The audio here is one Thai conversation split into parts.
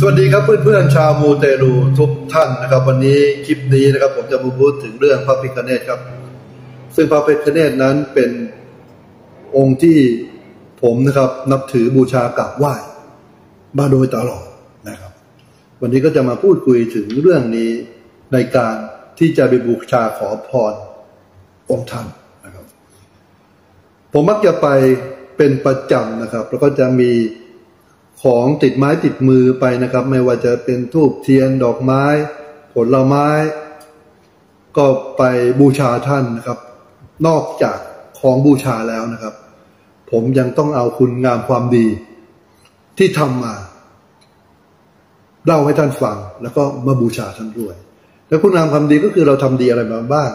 สวัสดีครับเพื่อนๆชาวมูเตลูทุกท่านนะครับ วันนี้คลิปนี้นะครับ ผมจะมาพูดถึงเรื่องพระพิฆเนศครับ ซึ่งพระพิฆเนศนั้นเป็นองค์ที่ผมนะครับ นับถือบูชากราบไหว้มาโดยตลอดนะครับ วันนี้ก็จะมาพูดคุยถึงเรื่องนี้ในการที่จะไปบูชาขอพรองค์ท่านนะครับ ผมมักจะไปเป็นประจำนะครับ แล้วก็จะมี ของติดไม้ติดมือไปนะครับ ไม่ว่าจะเป็นทูบเทียนดอกไม้ ผลไม้ ก็ไปบูชาท่านนะครับ นอกจากของบูชาแล้วนะครับ ผมยังต้องเอาคุณงามความดี ที่ทำมาเล่าให้ท่านฟัง แล้วก็มาบูชาท่านด้วย แล้วคุณงามความดีก็คือเราทำดีอะไรมาบ้าง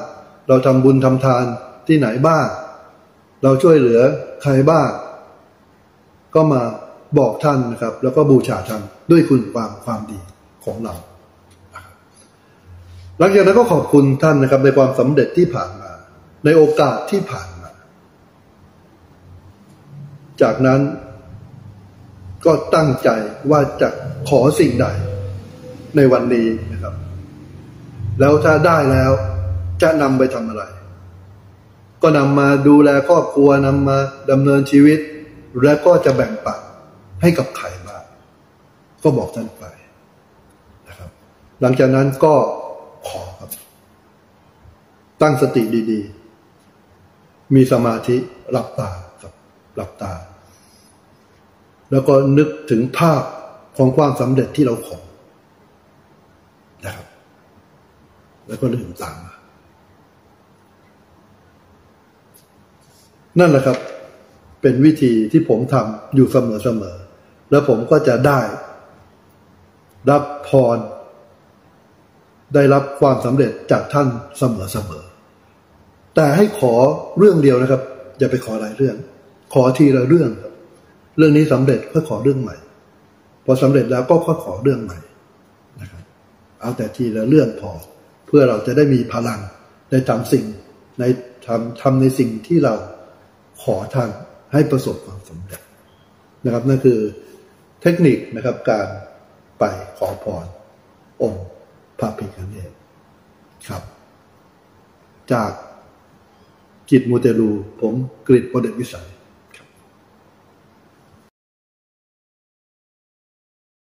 เราทำบุญทำทานที่ไหนบ้าง เราช่วยเหลือใครบ้าง ก็มา บอกท่านนะครับ แล้วก็บูชาท่านด้วยคุณความความดีของเรา หลังจากนั้นก็ขอบคุณท่านนะครับในความสำเร็จที่ผ่านมา ในโอกาสที่ผ่านมา จากนั้นก็ตั้งใจว่าจะขอสิ่งใดในวันนี้นะครับ แล้วถ้าได้แล้วจะนำไปทำอะไร ก็นำมาดูแลครอบครัวนำมาดำเนินชีวิต และก็จะแบ่งปัน ให้กับใครบ้างก็บอกท่านไปนะครับ หลังจากนั้นก็ขอครับ ตั้งสติดีๆ มีสมาธิหลับตาครับหลับตา แล้วก็นึกถึงภาพของความสำเร็จที่เราขอนะครับ แล้วก็ลืมตามานั่นแหละครับ เป็นวิธีที่ผมทำอยู่เสมอๆ แล้วผมก็จะได้ รับพร ได้รับความสำเร็จจากท่านเสมอๆแต่ให้ขอเรื่องเดียวนะครับ อย่าไปขอหลายเรื่อง ขอทีละเรื่องครับ เรื่องนี้สำเร็จค่อยขอเรื่องใหม่ พอสำเร็จแล้วก็ค่อยขอเรื่องใหม่นะครับ เอาแต่ทีละเรื่องพอ เพื่อเราจะได้มีพลังในทำสิ่งในทำทำในสิ่งที่เราขอท่านให้ประสบความสำเร็จนะครับนั่นคือ เทคนิคนะครับการไปขอพรองค์พระพิฆเนศครับ จากกิจมูเตลูผมกริดโปรเดวิสัย